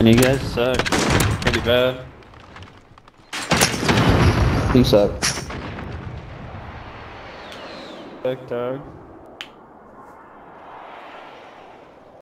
And you guys suck. Pretty bad. You suck. Suck, dog.